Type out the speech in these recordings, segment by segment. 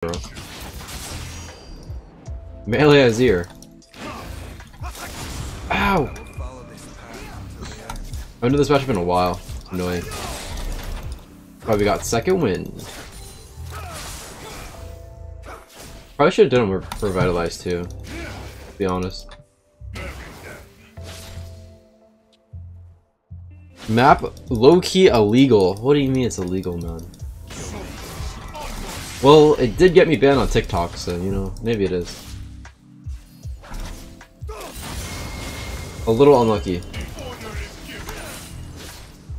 bro. Melee Azir. Ow! I haven't done this match in a while. It's annoying. Probably got second wind. Probably should have done it for Revitalize too. To be honest. Map low-key illegal. What do you mean it's illegal, man? Well, it did get me banned on TikTok, so, you know, maybe it is. A little unlucky.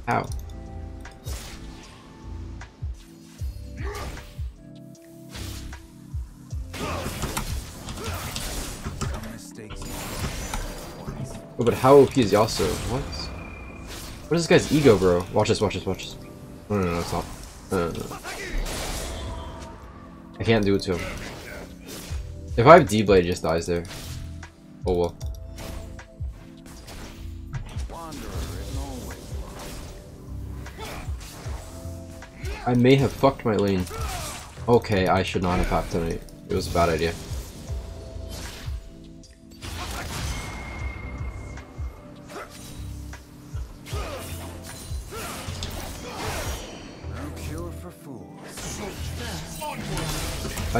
Ow. Oh, but how OP is Yasuo? What? What is this guy's ego, bro? Watch this, watch this, watch this. No, no, no, it's. No, no, no. I can't do it to him. If I have D-Blade, just dies there. Oh well. I may have fucked my lane. Okay, I should not have popped tonight. It was a bad idea.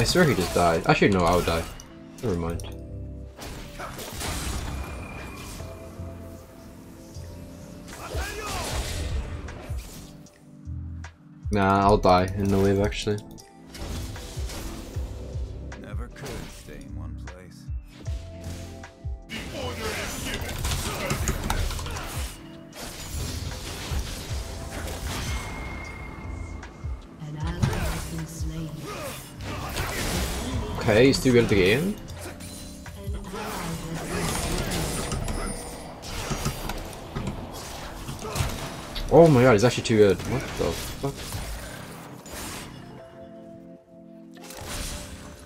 I swear he just died. Actually, no, I would die. Never mind. Nah, I'll die in the wave actually. Okay, he's too good at the game. Oh my god, he's actually too good. What the fuck?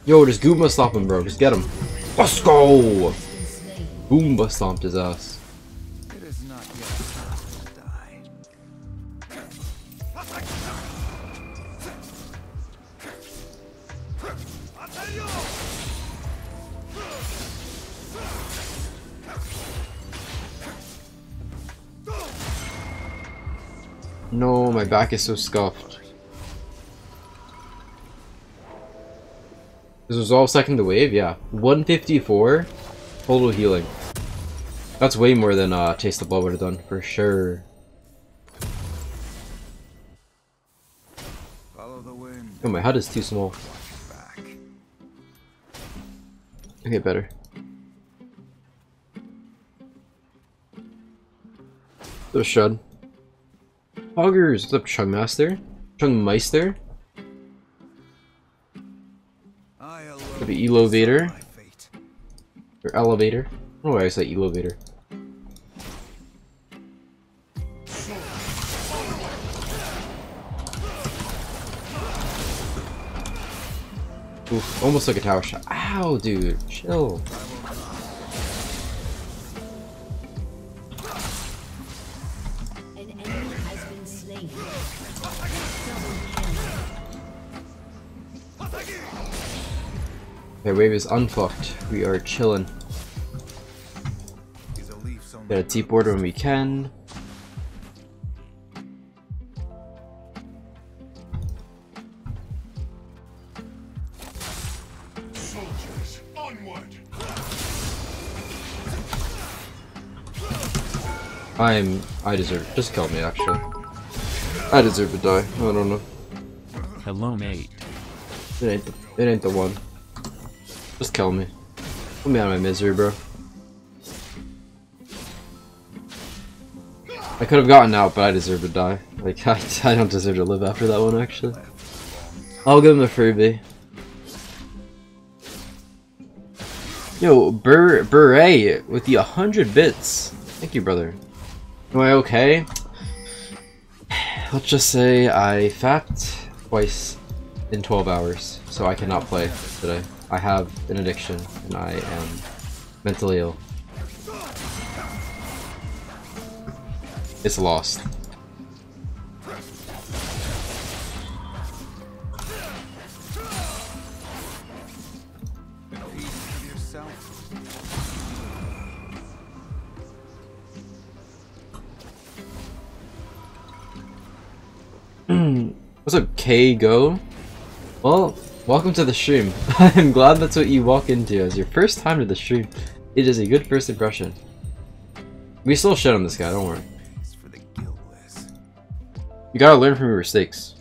Yo, just Goomba stop him, bro. Just get him. Let's go! Goomba stomped his ass. No, my back is so scuffed. This was all second to wave? Yeah. 154 total healing. That's way more than uh, Taste of Blood would have done, for sure. Follow the wind Oh, my HUD is too small. Okay, better. The Shud. Hoggers, what's up, Chungmaster? Chungmeister? The Elevator? Or Elevator? I why I say Elevator. Oof, almost like a tower shot. Ow, dude, chill. Okay, wave is unfucked. We are chilling. Is a leaf Get a deep border when we can. I'm. I deserve. Just kill me, actually. I deserve to die. I don't know. Hello, mate. It ain't the, it ain't the one. Just kill me. Put me out of my misery, bro. I could have gotten out, but I deserve to die. Like, I, I don't deserve to live after that one, actually. I'll give him a freebie. Yo, Beret with the 100 bits. Thank you, brother. Am I okay? Let's just say I fapped twice in 12 hours, so I cannot play today. I have an addiction and I am mentally ill. It's lost. What's up, K Go? Well, welcome to the stream. I'm glad that's what you walk into as your first time to the stream. It is a good first impression. We still shit on this guy, don't worry. You gotta learn from your mistakes.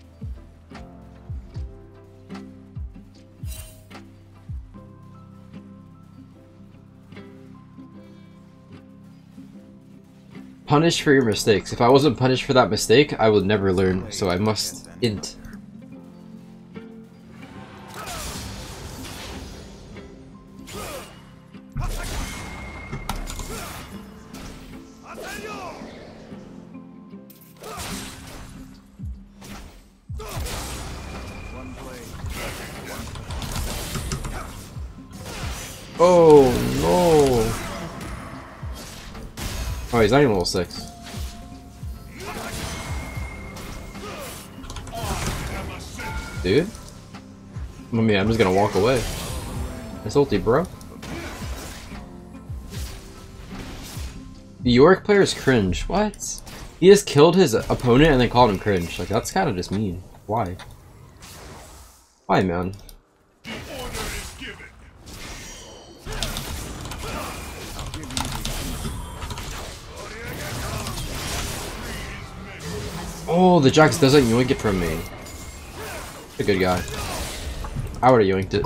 Punished for your mistakes. If I wasn't punished for that mistake, I would never learn, so I must int. Not even level 6. Dude? I mean, I'm just gonna walk away. That's ulti, bro. The Yorick player is cringe. What? He just killed his opponent and then called him cringe. Like, that's kind of just mean. Why? Why, man? Oh, the Jax doesn't yoink it from me. A good guy. I would've yoinked it.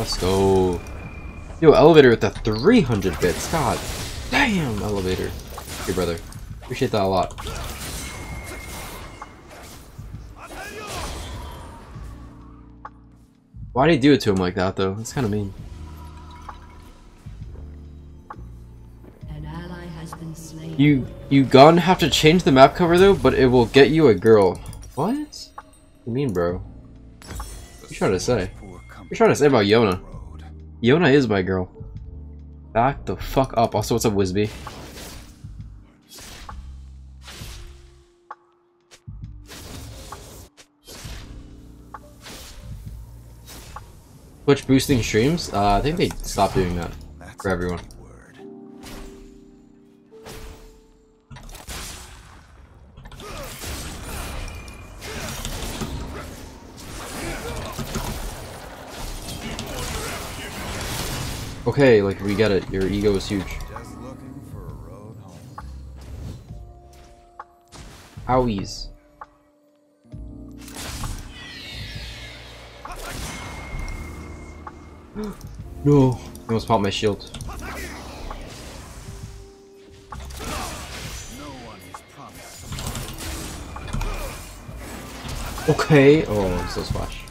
Let's go. Yo, elevator with the 300 bits. God damn, elevator. Hey, brother. Appreciate that a lot. Why'd he do it to him like that, though? That's kind of mean. You, you gonna have to change the map cover, though, but it will get you a girl. What? What you mean, bro? What you trying to say? What you trying to say about Yone? Yone is my girl. Back the fuck up. Also, what's up, Wisby? Twitch boosting streams? Uh, I think they stopped doing that. For everyone. Okay, like, we get it. Your ego is huge. Owies. no. I almost popped my shield. Okay. Oh, I'm so splash.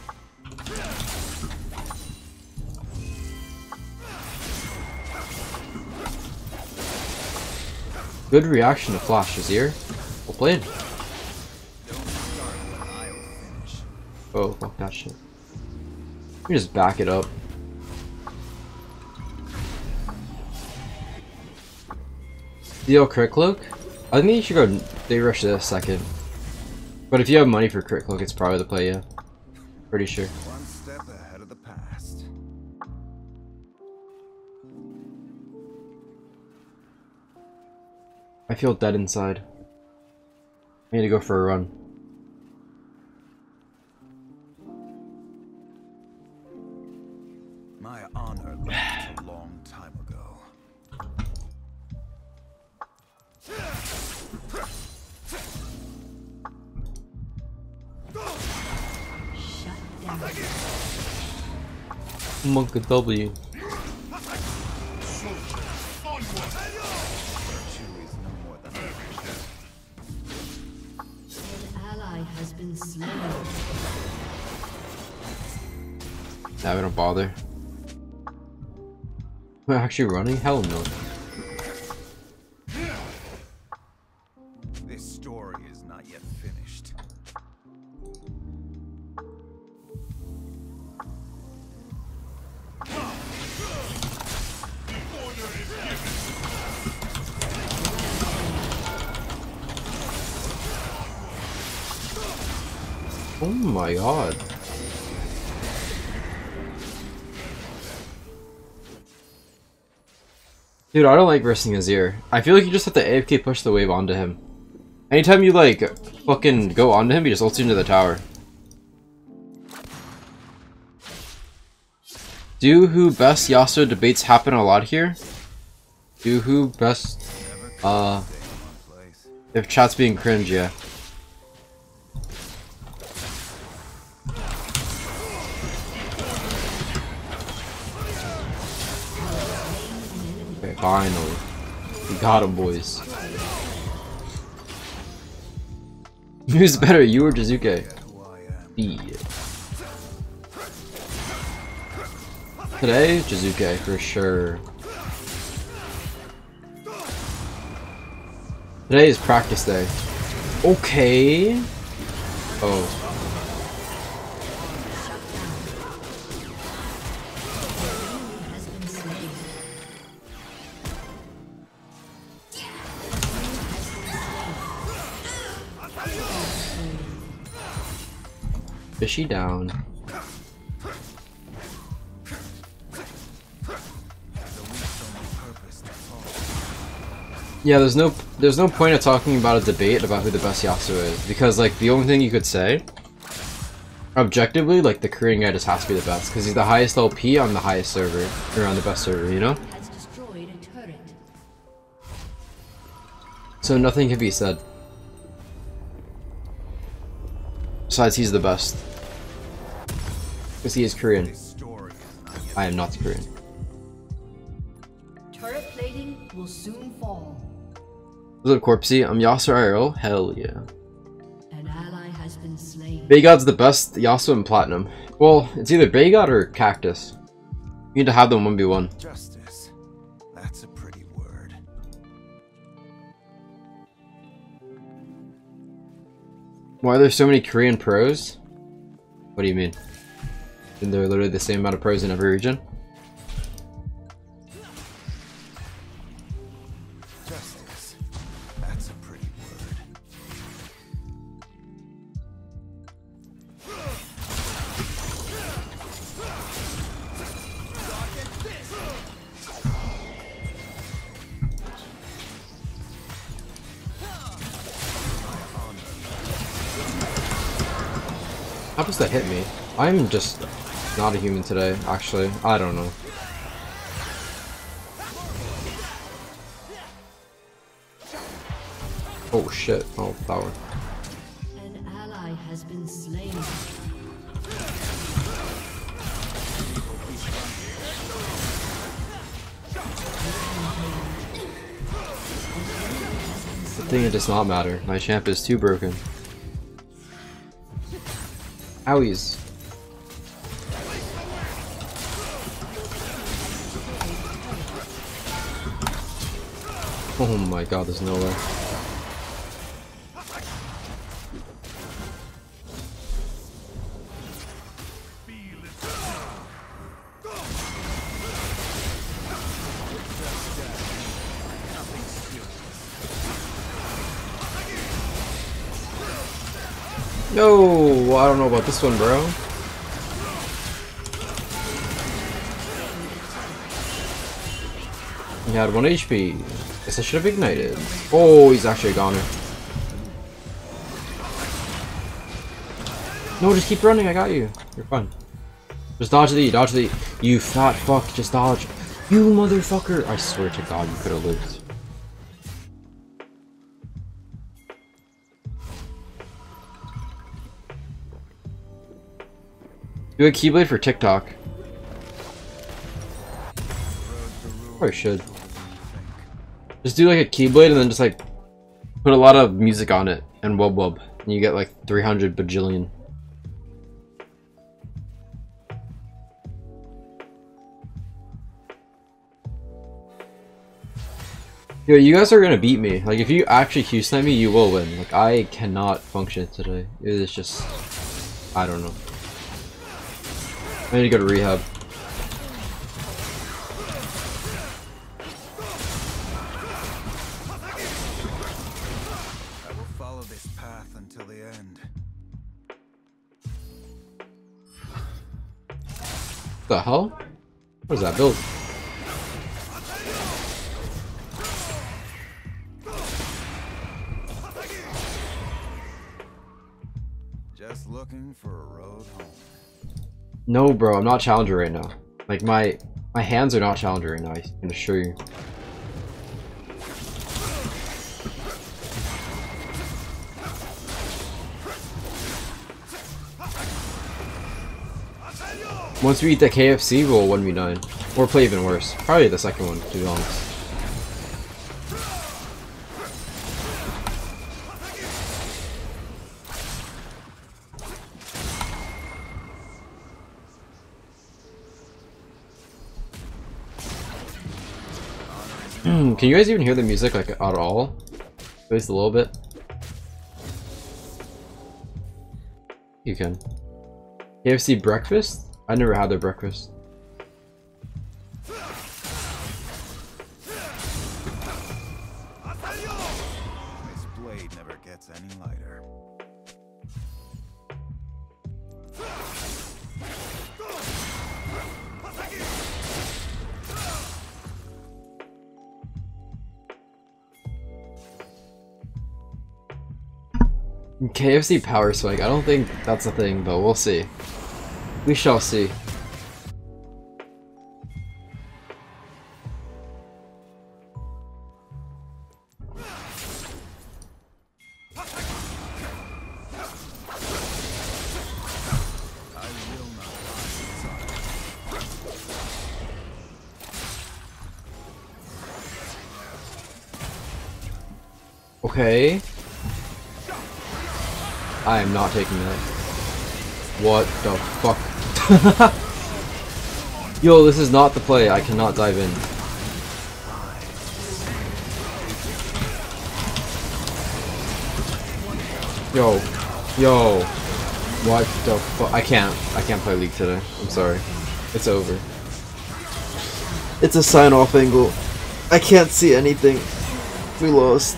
Good reaction to. Well I'll finish. Oh, fuck that shit. Me just back it up. Deal crit cloak? I think you should go they rush this second. But if you have money for crit cloak, it's probably the play, yeah. Pretty sure. I feel dead inside. I need to go for a run. My honor left a long time ago. Shut down. Monk W. Nah, we don't bother. We're actually running? Hell no. This story is not yet finished. Oh my god. Dude, I don't like versing Azir. I feel like you just have to AFK push the wave onto him. Anytime you like fucking go onto him, he just ults you into the tower. Do who best Yasuo debates happen a lot here? Do who best uh if chat's being cringe, yeah. Finally. We got him, boys. Who's better, you or Jizuke? B. Today, Jizuke, for sure. Today is practice day. Okay. Oh. Fishy down. Yeah, there's no there's no point of talking about a debate about who the best Yasuo is because like the only thing you could say objectively like the Korean guy just has to be the best because he's the highest LP on the highest server or on the best server, you know? So nothing can be said. Besides, he's the best. Because he is Korean. This story is not yet I am not Korean. Turret plating will soon fall. What's up, Corpsey? I'm Yasuo IRL. Hell yeah. An ally has been slain. Baygod's the best Yasuo in Platinum. Well, it's either Baygod or Cactus. You need to have them 1v1. justice. That's a pretty word. Why are there so many Korean pros? What do you mean? Isn't there literally the same amount of pros in every region? Justice. That's a pretty word. Happens to hit me. I'm just not a human today, actually. I don't know. Oh shit. Oh, that one. An ally has been slain. The thing it does not matter. My champ is too broken. Owies. Oh my god, there's no way. No, I don't know about this one, bro. He had one HP. Guess I should have ignited. Oh, he's actually a goner. No, just keep running. I got you. You're fine. Just dodge the dodge the. You fat fuck, just dodge. You motherfucker. I swear to God, you could have lived. Do a Keyblade for TikTok. Probably should. Just do like a Keyblade and then just like put a lot of music on it and wub wub. And you get like 300 bajillion. Yo, you guys are gonna beat me. Like, if you actually Q snipe me, you will win. Like, I cannot function today. It is just... I don't know. I need to go to rehab. the hell? What is that build? Just looking for a road home. No, bro, I'm not challenger right now. Like my my hands are not challenger right now. I can assure you. Once we eat the KFC, we'll 1v9. Or play even worse. Probably the second one, to be honest. Hmm, Can you guys even hear the music like at all? At least a little bit. You can. KFC breakfast? I never had their breakfast. This blade never gets any lighter. KFC power swing. I don't think that's a thing, but we'll see. We shall see. Okay. I am not taking that. What the fuck? Yo, this is not the play. I cannot dive in. Yo. Yo. What the fuck? I can't. I can't play League today. I'm sorry. It's over. It's a sign-off angle. I can't see anything. We lost.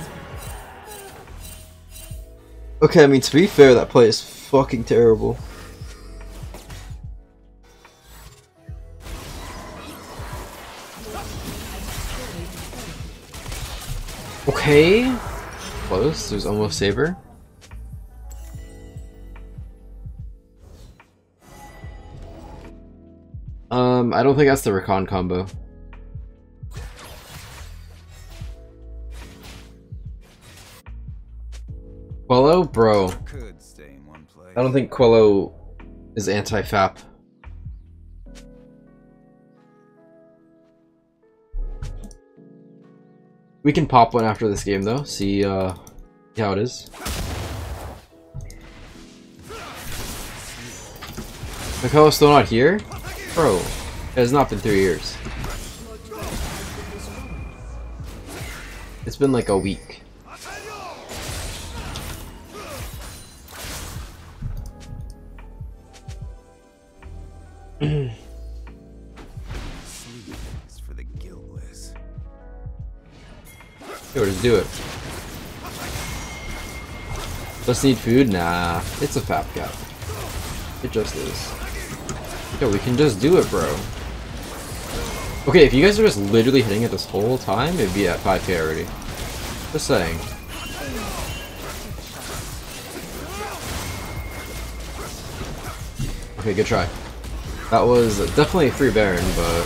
Okay, I mean, to be fair, that play is fucking terrible. Okay. Close. There's almost Saber. Um, I don't think that's the Rakan combo. Quello? Bro. Could stay in one place. I don't think Quello is anti-FAP. We can pop one after this game though, see uh how it is. Mikel's still not here? Bro, it has not been three years. It's been like a week. Yo, just do it. Just need food? Nah, it's a fat gap. It just is. Yo, we can just do it, bro. Okay, if you guys are just literally hitting it this whole time, it'd be at 5k already. Just saying. Okay, good try. That was definitely a free Baron, but...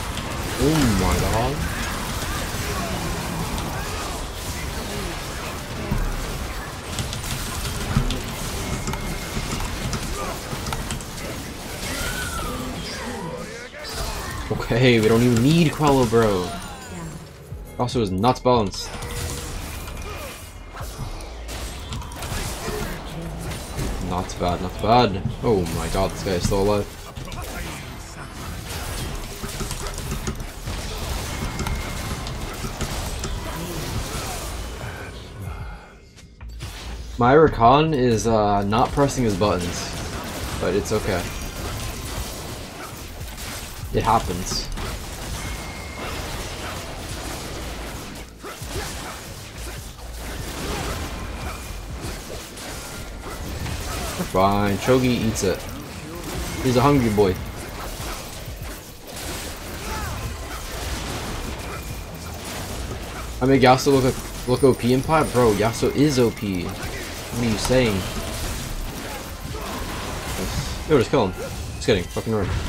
Oh my god. Okay, we don't even need Quello, bro. Also, is nuts balanced. Not bad, not bad. Oh my god, this guy is still alive. My Rakan is uh, not pressing his buttons, but it's okay. It happens. Fine. Chogi eats it. He's a hungry boy. I make Yasuo look look OP in pot? Bro, Yasuo is OP. What are you saying? Yo, just kill him. Just kidding. Fucking run.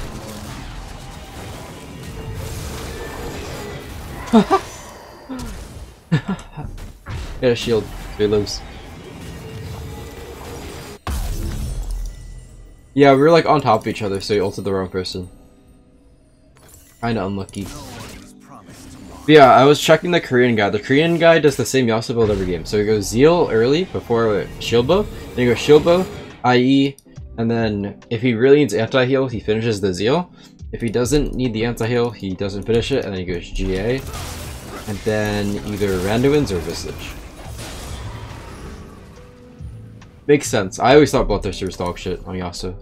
Get a shield. Lives. Yeah, we were like on top of each other, so he ulted the wrong person. Kinda unlucky. But yeah, I was checking the Korean guy. The Korean guy does the same Yasuo build every game. So he goes Zeal early before shield bow, then he goes shield bow, IE, and then if he really needs anti-heal, he finishes the Zeal. If he doesn't need the anti-heal, he doesn't finish it, and then he goes GA, and then either Randuin's or Visage. Makes sense. I always thought Bloodthirster was dog shit on Yasuo.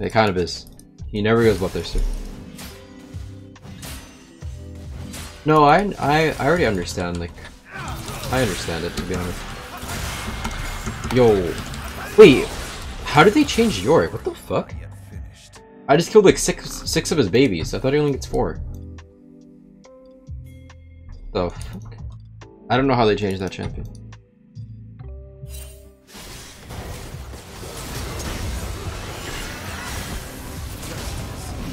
It kind of is. He never goes Bloodthirster. No, I, I, I already understand, like, I understand it, to be honest. Yo, wait, how did they change Yorick? What the fuck? I just killed like six, six of his babies. I thought he only gets four. The fuck? I don't know how they changed that champion.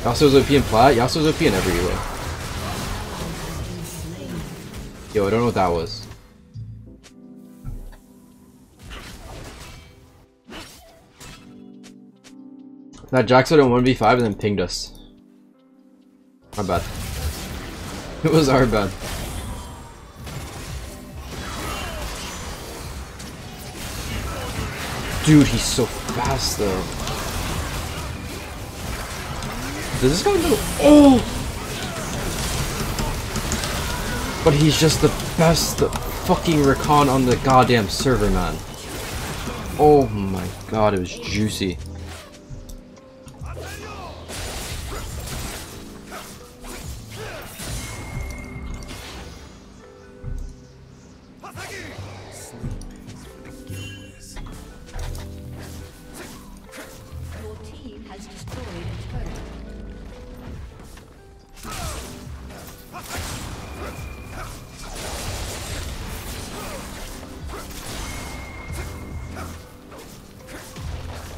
Yasuo's OP in plat? Yasuo's OP in every. Yo, I don't know what that was. That Jackson on 1v5 and then pinged us. My bad. It was our bad. Dude, he's so fast though. Does this guy know? Oh! But he's just the best fucking Rakan on the goddamn server, man. Oh my god, it was juicy.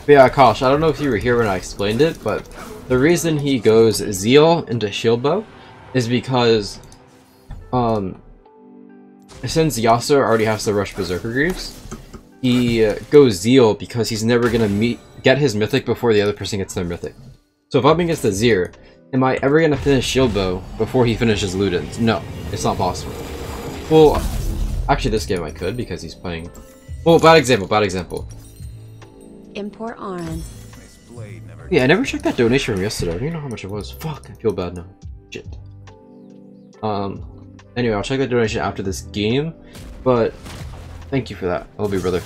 But yeah, Kosh, I don't know if you were here when I explained it, but the reason he goes Zeal into Shield Bow is because, um, since Yasuo already has to rush Berserker Greaves, he uh, goes Zeal because he's never gonna meet get his Mythic before the other person gets their Mythic. So if I'm against the Zir, am I ever gonna finish Shield Bow before he finishes Ludens? No, it's not possible. Well, actually this game I could because he's playing... Well, bad example, bad example. Import never Yeah, I never checked that donation from yesterday. I don't even know how much it was. Fuck, I feel bad now. Shit. Um, anyway, I'll check that donation after this game, but thank you for that. I love you, brother.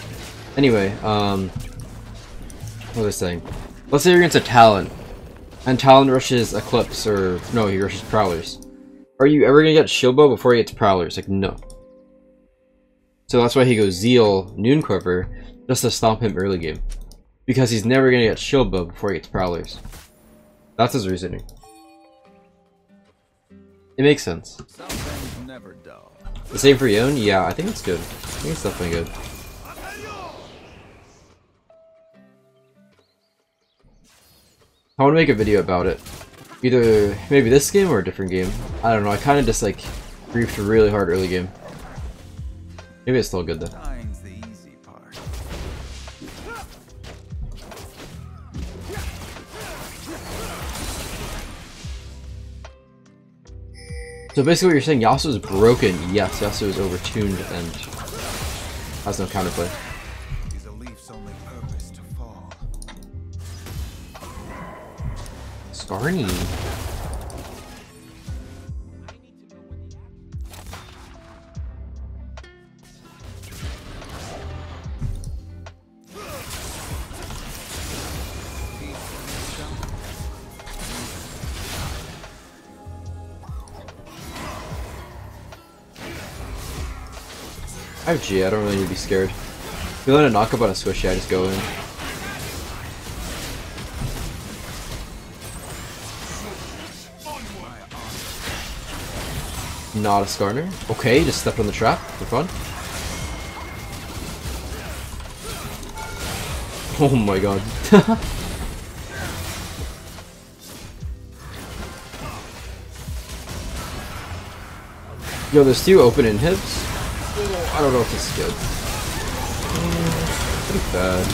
Anyway, um, what was I saying? Let's say you're against a Talon, and Talon rushes Eclipse, or no, he rushes Prowlers. Are you ever gonna get Shield Bow before he gets Prowlers? Like, no. So that's why he goes Zeal, Noon Quiver, just to stop him early game. Because he's never gonna get Shield before he gets Prowlers. That's his reasoning. It makes sense. The same for Yon? Yeah, I think it's good. I think it's definitely good. I want to make a video about it. Either maybe this game or a different game. I don't know, I kind of just like griefed really hard early game. Maybe it's still good though. So basically what you're saying, Yasuo is broken. Yes, Yasuo is overtuned and has no counterplay. Is I have G, I don't really need to be scared. If you land a knock up on a swishy, I just go in. Not a Skarner. Okay, just stepped on the trap for fun. Oh my god. Yo, there's two open inhibs. I don't know if this is good. Mm, Pretty bad.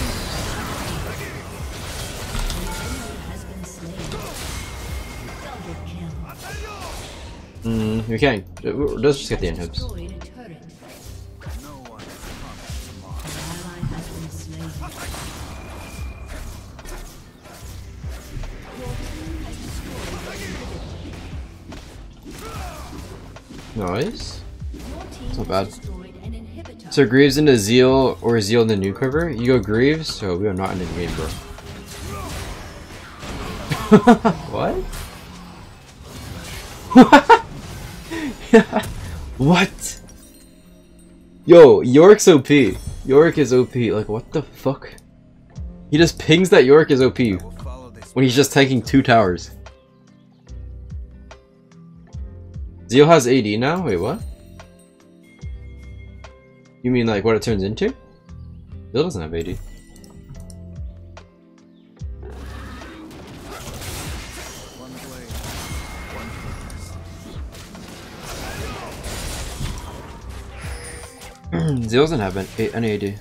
Has been slain. Double kill. Mm, we can't. Let's just get the inhibs. Nice. Team not bad. So Greaves into Zeal or Zeal into Noon Quiver? You go Greaves, so we are not in the game, bro. what? what? Yo, York's OP. York is OP. Like, what the fuck? He just pings that York is OP when he's just taking two towers. Zeal has AD now? Wait, what? You mean like what it turns into? Zeal doesn't have AD. Zeal doesn't have an, a- any AD.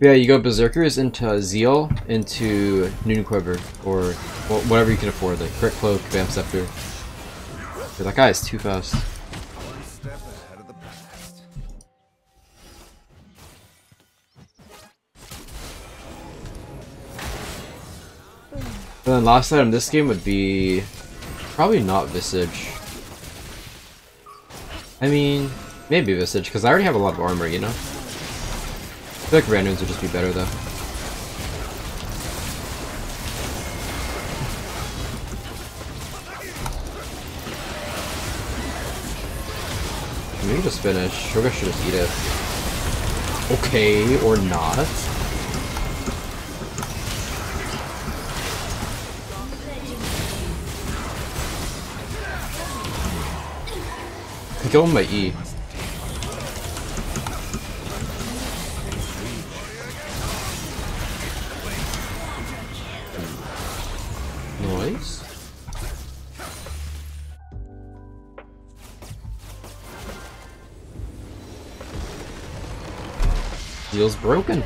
Yeah, you go Berserkers into Zeal into Noon Quiver, or wh- whatever you can afford, like Crit Cloak, Vamp Scepter. That guy is too fast. And then last item this game would be probably not Visage. I mean, maybe Visage, because I already have a lot of armor, you know? I feel like Randuin's would just be better though. Maybe just finish. Shoga should just eat it. Okay, or not. Kill him by E. Nice. Deal's broken.